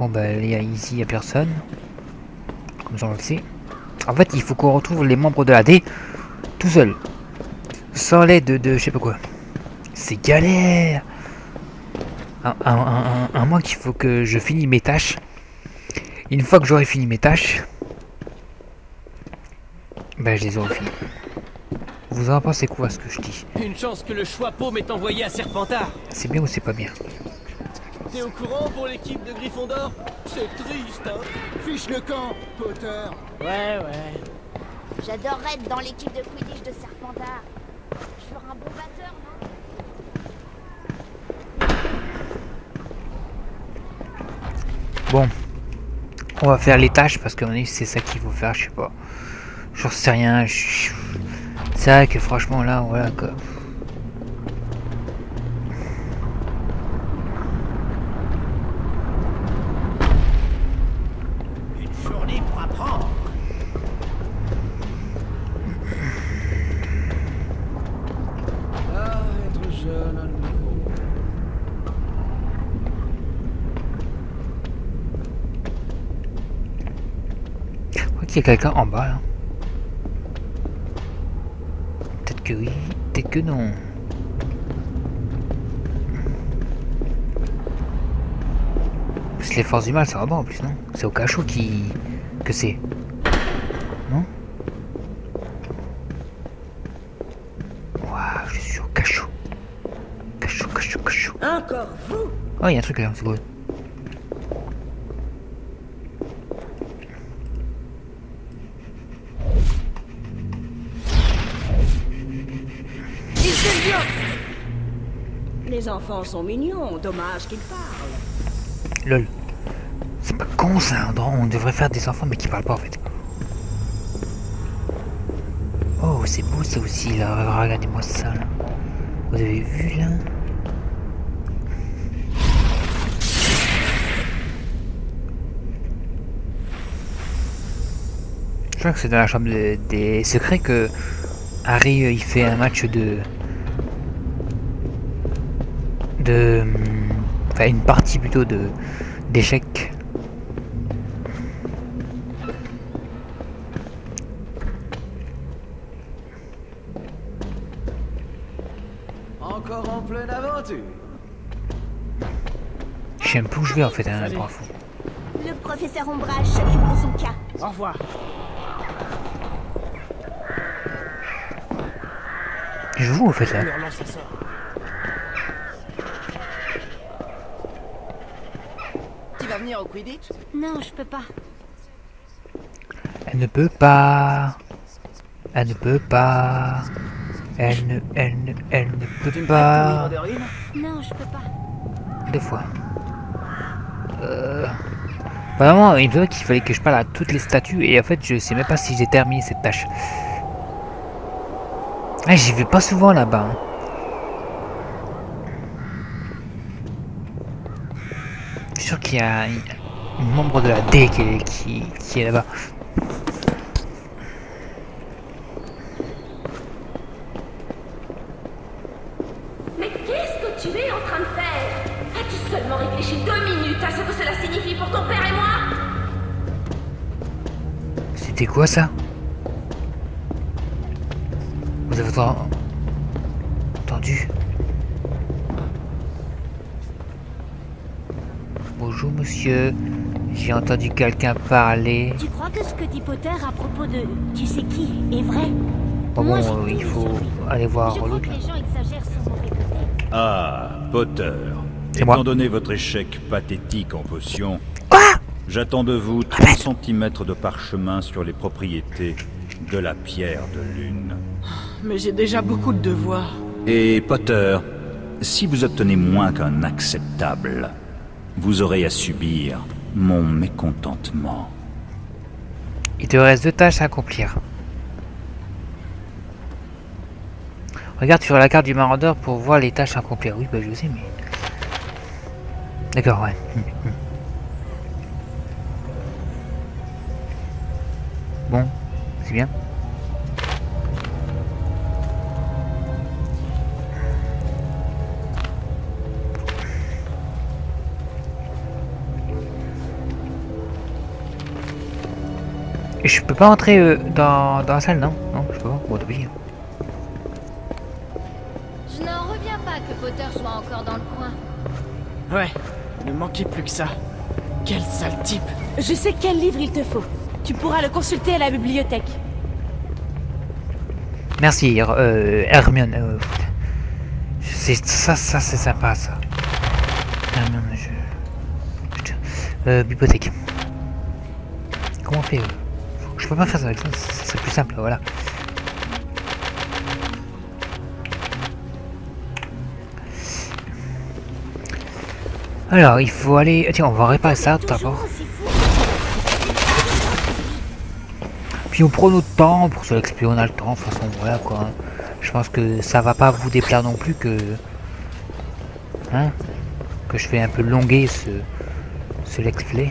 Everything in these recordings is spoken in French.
Bon bah ici il n'y a personne. Comme ça on le sait. En fait il faut qu'on retrouve les membres de la D tout seul. Sans l'aide de, de je sais pas quoi. C'est galère un, un, un, un mois qu'il faut que je finis mes tâches. Une fois que j'aurai fini mes tâches, ben je les aurai finies. Vous en pensez quoi ce que je dis? Une chance que le choix paume est envoyé à Serpentard. C'est bien ou c'est pas bien? T'es au courant pour l'équipe de Gryffondor? C'est triste, hein Fiche le camp, Potter Ouais, ouais. J'adorerais être dans l'équipe de Quidditch de Serpentard. Je ferais un bon batteur, non? Bon, on va faire les tâches parce que c'est ça qu'il faut faire, je sais pas. J'en sais rien. je- C'est vrai que franchement là, voilà quoi. Une journée pour apprendre Ah, être jeune à nouveau. Je crois qu'il y a quelqu'un en bas là. Peut-être que oui, peut-être que non. Que les forces du mal, ça va pas en plus, non? C'est au cachot qui. que c'est. Non? Waouh, je suis au cachot. Cachot, cachot, cachot. Encore vous? Oh, il y a un truc là, c'est cool. Sont mignons, dommage qu'ils parlent. Lol. C'est pas con ça, devrait- on devrait faire des enfants mais qui parlent pas en fait. Oh, c'est beau ça aussi là, regardez-moi ça là. Vous avez vu là? Je crois que c'est dans la chambre de- des secrets que Harry euh, il fait un match de de enfin une partie plutôt de d'échecs Encore en pleine aventure. je sais même plus où je vais en fait hein, pour info. Le professeur Ombrage s'occupe de son cas. Au revoir. je joue en fait là On relance ça sort. Tu vas venir au Quidditch Non, je peux pas. elle ne peut pas elle ne peut pas elle ne elle ne elle ne peut pas de Non, je peux pas. deux fois euh... Vraiment, il me semblait qu'il fallait que je parle à toutes les statues et en fait je sais même pas si j'ai terminé cette tâche. Ah, j'y vais pas souvent là-bas. hein. Je suis sûr qu'il y a un membre de la D qui est, qui, qui est là-bas. Mais qu'est-ce que tu es en train de faire? As-tu seulement réfléchi deux minutes à ce que cela signifie pour ton père et moi? C'était quoi ça? Vous avez monsieur, j'ai entendu quelqu'un parler. Tu crois que ce que dit Potter à propos de tu sais qui est vrai? Bon, Moi, bon, j'ai euh, il faut aller voir Je crois l'autre. Ah, Potter. Étant moi. donné votre échec pathétique en potion, Quoi? j'attends de vous 30 cm de parchemin sur les propriétés de la pierre de lune. Mais j'ai déjà beaucoup de devoirs. Et Potter, si vous obtenez moins qu'un acceptable, vous aurez à subir mon mécontentement. Il te reste deux tâches à accomplir. Regarde sur la carte du maraudeur pour voir les tâches à accomplir. Oui, bah je sais, mais... D'accord, ouais. Bon, c'est bien. Je peux pas entrer euh, dans, dans la salle, non? Non, je peux pas. Bon, tant pis. Je n'en reviens pas que Potter soit encore dans le coin. Ouais, ne manquait plus que ça. Quel sale type Je sais quel livre il te faut. Tu pourras le consulter à la bibliothèque. Merci, euh, Hermione. euh, c'est ça, ça c'est sympa ça. Hermione, je... je- Euh, bibliothèque. Comment on fait euh? Peux pas faire ça avec ça, c'est plus simple, voilà. Alors, il faut aller... Tiens, on va réparer ça tout d'abord. Puis on prend notre temps pour se l'expliquer, on a le temps, de toute façon, voilà quoi. Je pense que ça va pas vous déplaire non plus que... Hein Que je fais un peu longuer ce... ce let's. Venez,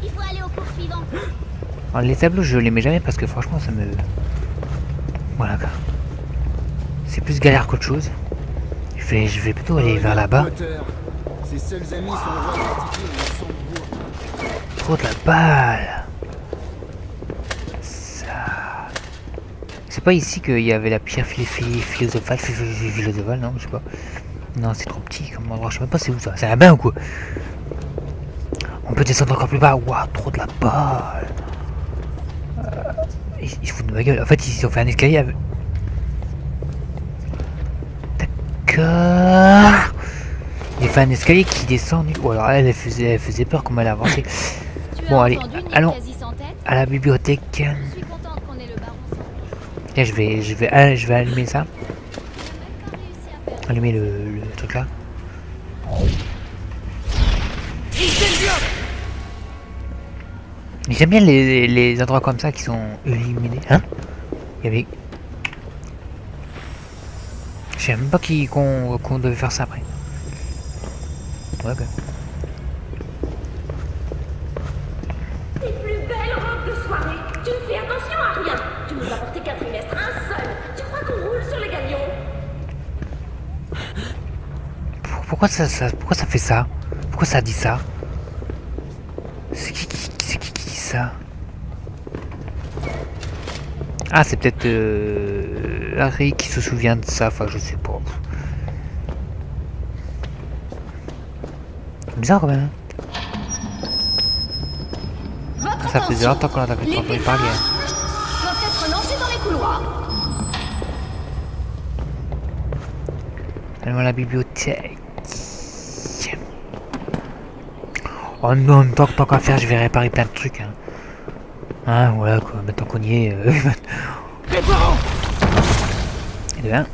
il faut aller au cours suivant. Les tableaux, je les mets jamais parce que franchement, ça me... Voilà. C'est plus galère qu'autre chose. Je vais, plutôt aller vers là-bas. Trop de la balle. Ça... C'est pas ici qu'il y avait la pierre philo- philo- philosophale, philo- philosophale, non, je sais pas. Non, c'est trop petit comme endroit, je sais même pas c'est où ça. C'est un bain ou quoi? On peut descendre encore plus bas. Waouh, trop de la balle. Ils, ils se foutent de ma gueule. En fait, ils ont fait un escalier avec... D'accord. Il a fait un escalier qui descend. Ou alors elle, elle faisait, elle faisait peur comme elle avançait. Bon, allez, allons. À la bibliothèque. Je vais, je vais, je vais allumer ça. Allumer le, le truc là. J'aime bien les, les endroits comme ça qui sont illuminés. Hein Il y avait. Je sais même pas qui- qu'on devait faire ça après. Ouais, ok. Tes plus belles robes de soirée. Tu ne fais attention à rien. Tu nous as porté qu'un trimestre, un seul. Tu crois qu'on roule sur les gagnons Pour- Pourquoi ça, ça, pourquoi ça fait ça? Pourquoi ça dit ça C'est qui, qui, c'est qui qui dit ça Ah, c'est peut-être euh, Harry qui se souvient de ça. Enfin, je sais pas. Bizarre quand même. hein. Ça faisait longtemps qu'on parler. lancés dans les couloirs. Allons à la bibliothèque. Oh non, tant, tant qu'à faire, je vais réparer plein de trucs. Hein, Hein, voilà quoi, maintenant qu'on y est. Euh, et de un.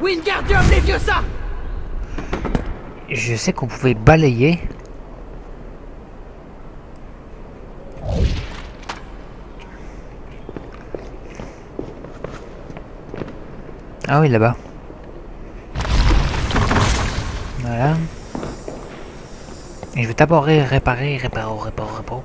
Wingardium Leviosa Je sais qu'on pouvait balayer. Ah oui, là-bas. Voilà. Et je vais d'abord ré- réparer, réparer, réparer, réparer.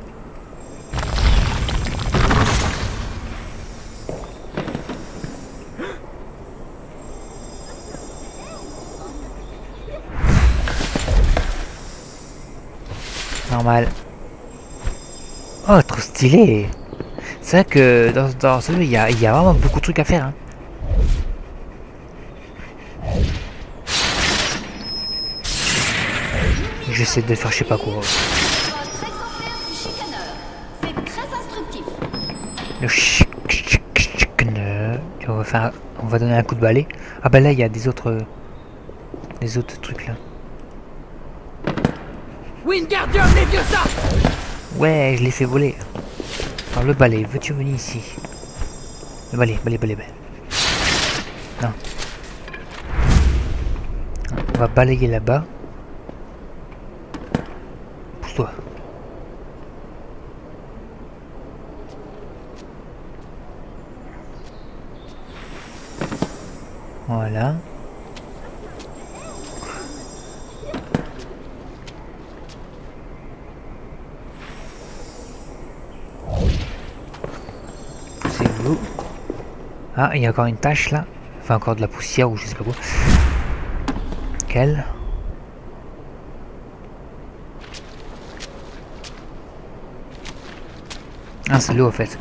Normal. Oh, trop stylé C'est vrai que dans, dans ce jeu, il y a, il y a vraiment beaucoup de trucs à faire. hein. J'essaie de faire je sais pas quoi. Le. On va faire, on va donner un coup de balai. Ah bah là il y a des autres, des autres trucs là. Wingardium Leviosa Ouais, je l'ai fait voler. Alors le balai, veux-tu venir ici Le balai, balai, balai, balai. Non. On va balayer là-bas. Voilà. C'est vous. Ah, il y a encore une tâche là. Enfin, encore de la poussière ou je sais pas quoi. Quelle? Ah, c'est l'eau en fait.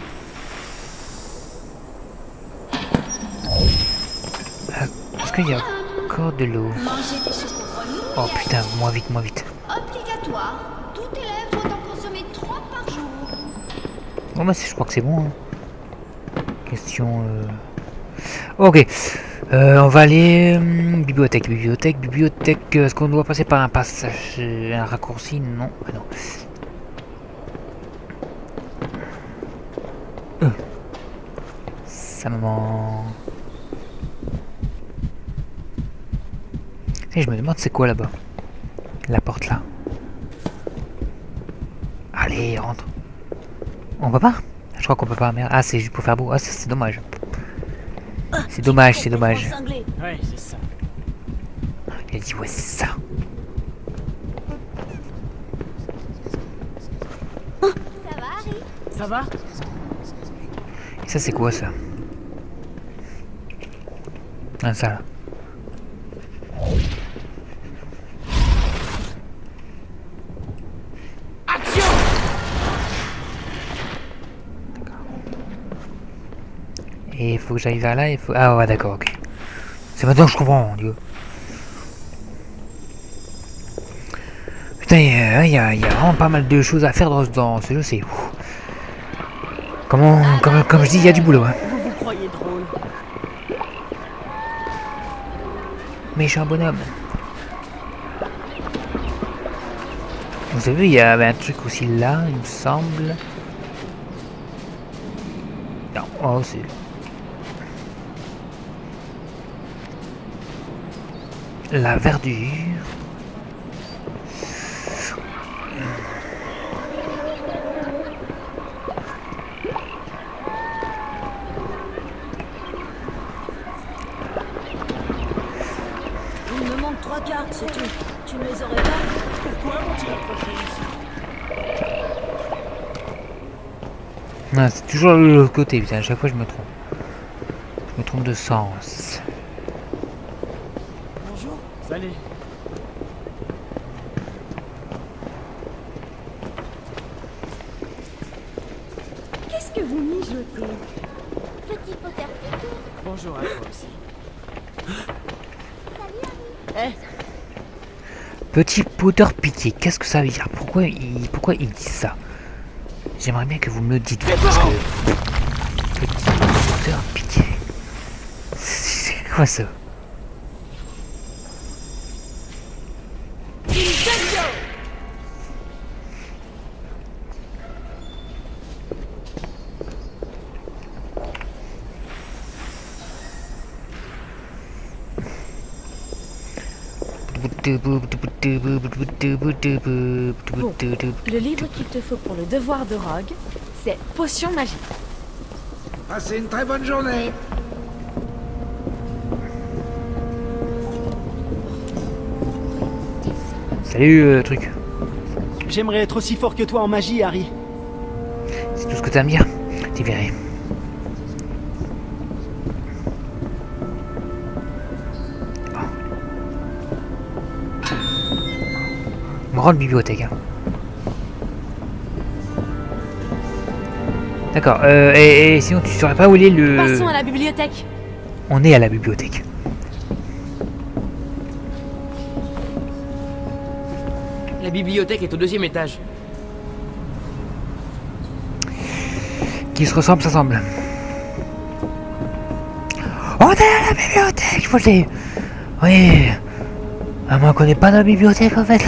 Ah, Est-ce qu'il y a encore de l'eau. Oh putain, moins vite, moins vite. Obligatoire. Tout élève doit en consommer 3 par jour. Bon bah c'est- je crois que c'est bon. hein. Question... euh, Ok. Euh, on va aller... hum, bibliothèque, bibliothèque, bibliothèque. Est-ce qu'on doit passer par un passage... euh, Un raccourci? Non. Ah non. Euh. Ça me Et je me demande c'est quoi là-bas? La porte là. Allez, rentre. On peut pas? Je crois qu'on peut pas, merde. Ah, c'est juste pour faire beau. Ah, c'est dommage. C'est dommage, c'est dommage. Ouais, c'est ça. Il a dit, ouais, c'est ça. Ça va, Harry? Ça va Et ça, c'est quoi ça? Ah, ça là. Et il faut que j'aille vers là, il faut... Ah ouais, d'accord, ok. C'est maintenant que je comprends, dieu. Putain, il y, a- il y a il y a vraiment pas mal de choses à faire dans, dans ce jeu, c'est... Comment, comme, comme je dis, il y a du boulot, hein. Vous vous croyez drôle Mais je suis un bonhomme. Vous avez vu, il y avait un truc aussi là, il me semble. Non, oh, c'est... La verdure. Il me manque 3 cartes, c'est tout. Tu ne les aurais pas Pourquoi vont-ils approcher ici Non, c'est toujours l'autre côté, putain, à chaque fois je me trompe. Je me trompe de sens. Bonjour. Salut. Qu'est-ce mijotez Petit Potter. Bonjour à toi aussi. Eh, Petit Potter piqué, qu'est-ce que ça veut dire? Pourquoi il, pourquoi il dit ça? J'aimerais bien que vous me le dites. Parce que... Petit Potter piqué. C'est quoi ça? Le livre qu'il te faut pour le devoir de Rogue, c'est Potion magique. Passez une très bonne journée. Salut, euh, truc. J'aimerais être aussi fort que toi en magie, Harry. C'est tout ce que t'as à me dire Grande bibliothèque. hein. D'accord. Euh, et, et sinon, tu saurais pas où il est le... Passons à la bibliothèque. On est à la bibliothèque. La bibliothèque est au deuxième étage. Qui se ressemble, ça semble. On est à la bibliothèque, faut le dire. Oui. À moins qu'on n'ait pas de bibliothèque en fait.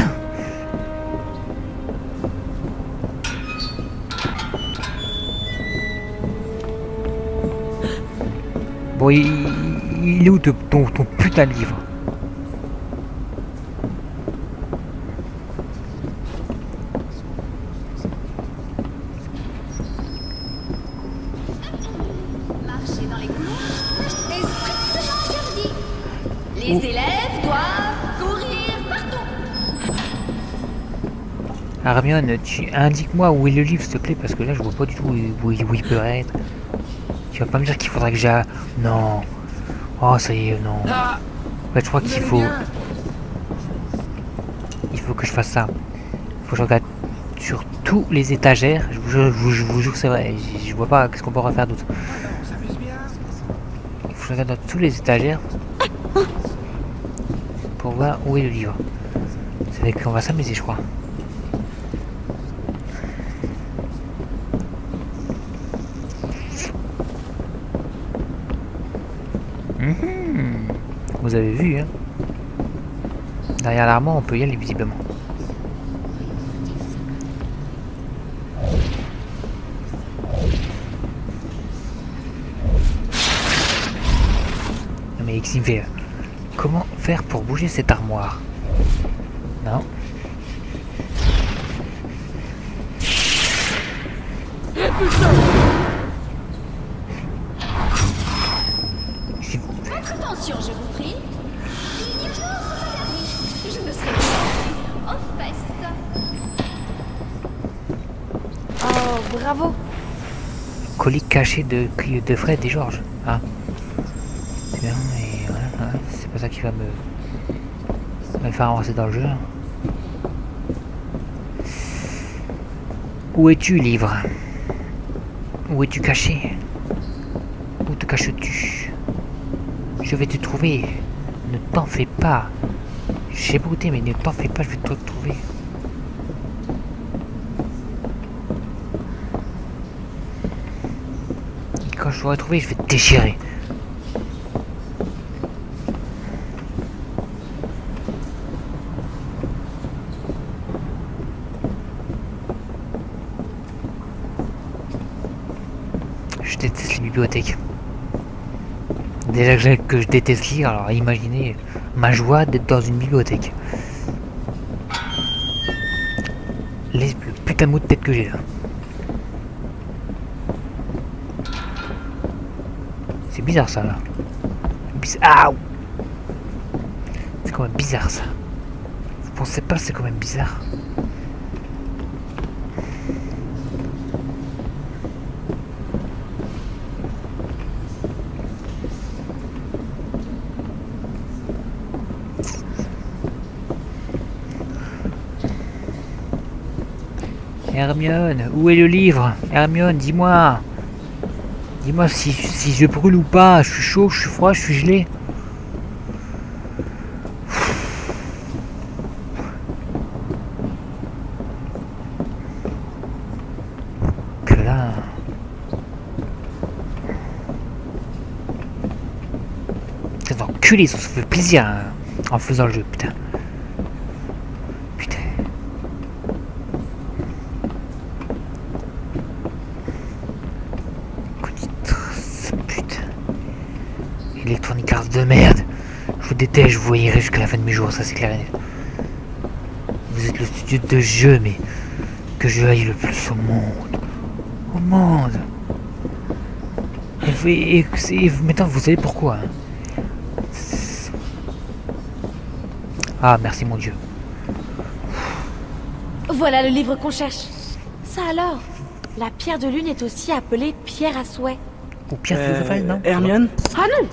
Bon, il, il est où ton, ton putain de livre les élèves doivent courir partout. Hermione, tu indique-moi où est le livre s'il te plaît parce que là je vois pas du tout où, où- où il peut être. Tu vas pas me dire qu'il faudrait que j'ai... Non. Oh, ça y est, non. Je crois qu'il faut... Il faut que je fasse ça. Il faut que je regarde sur tous les étagères. Je vous, jure- je c'est vrai. Je, je vois pas qu'est-ce qu'on pourra faire d'autre. Il faut que je regarde dans tous les étagères. Pour voir où est le livre. C'est avec qu'on va s'amuser, je crois. Vous avez vu, hein. Derrière l'armoire, on peut y aller visiblement. Mais Xinver, comment faire pour bouger cette armoire? Non? Bravo. colis caché de, de Fred et Georges. Bien, et voilà, voilà, c'est pas ça qui va me, me faire avancer dans le jeu. Où es-tu, livre? Où es-tu caché? Où te caches-tu? Je vais te trouver. Ne t'en fais pas. J'ai brouté, mais ne t'en fais pas, je vais te retrouver. Et quand je vais te déchirer. Je déteste les bibliothèques. Déjà que je déteste lire, alors imaginez ma joie d'être dans une bibliothèque. Les, le putain de mot de tête que j'ai là. Bizarre ça là. Biz- Aouh C'est quand même bizarre ça. Vous pensez pas c'est quand même bizarre Hermione, où est le livre? Hermione, dis-moi Dis-moi si, je brûle ou pas, je suis chaud, je suis froid, je suis gelé. Que là... Ces enculés, ils ont fait plaisir hein, en faisant le jeu. Putain. De merde. Je vous déteste, je vous voyerai jusqu'à la fin de mes jours, ça c'est clair et net. Vous êtes le studio de jeu, mais que je aille le plus au monde. Au monde. Et, vous- et- et- et maintenant, vous savez pourquoi. hein. Ah, merci mon Dieu. Voilà le livre qu'on cherche. Ça alors La pierre de lune est aussi appelée pierre à souhait. Ou Pierre Philosophal, non? Hermione Ah non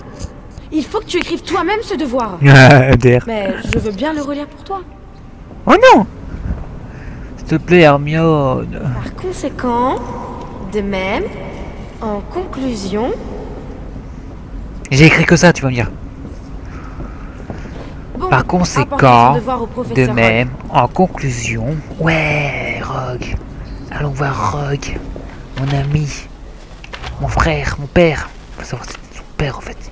Il faut que tu écrives toi-même ce devoir. DR. Mais je veux bien le relire pour toi. Oh non S'il te plaît, Hermione. Par conséquent, de même, en conclusion, J'ai écrit que ça, tu vas me dire. bon, Par conséquent, de Rogue. même, en conclusion, ouais, Rogue. Allons voir Rogue, mon ami, mon frère, mon père. Va savoir si c'est son père en fait.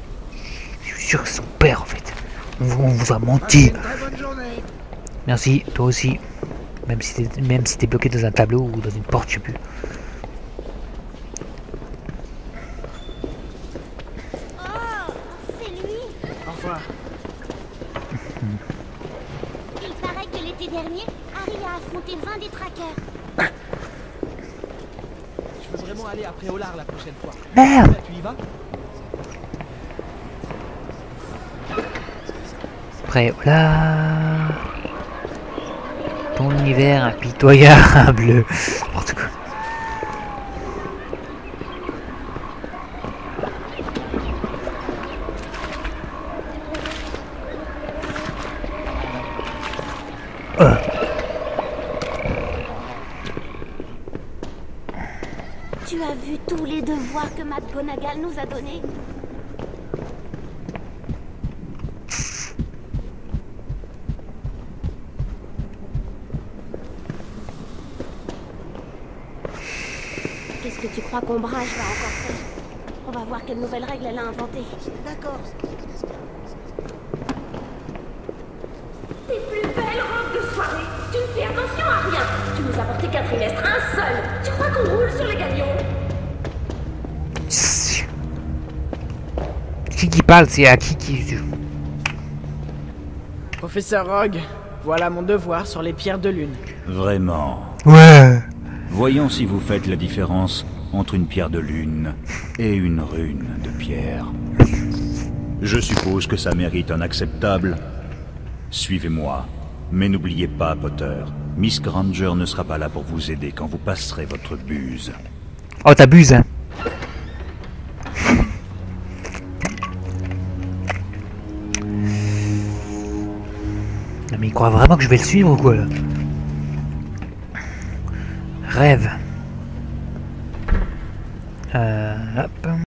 Sûr que c'est son père en fait. On, vous- on vous a menti. Merci, toi aussi. Même si t'es même si t'es bloqué dans un tableau ou dans une porte, je sais plus. Oh, Après, oh voilà. Ton univers impitoyable. N'importe quoi. Tu as vu tous les devoirs que Matt Gonagal nous a donnés? Crois qu'Ombrage va encore faire On va voir quelle nouvelle règle elle a inventée. D'accord. Tes plus belles robes de soirée. Tu ne fais attention à rien. Tu nous as porté qu'un trimestre, un seul. Tu crois qu'on roule sur les galions Qui qui parle C'est à qui qui... Professeur Rogue, voilà mon devoir sur les pierres de lune. Vraiment. Ouais Voyons si vous faites la différence entre une pierre de lune et une rune de pierre. Je suppose que ça mérite un acceptable. Suivez-moi. Mais n'oubliez pas, Potter, Miss Granger ne sera pas là pour vous aider quand vous passerez votre buse. Oh, t'abuses, hein mais il croit vraiment que je vais le suivre ou quoi Rêve.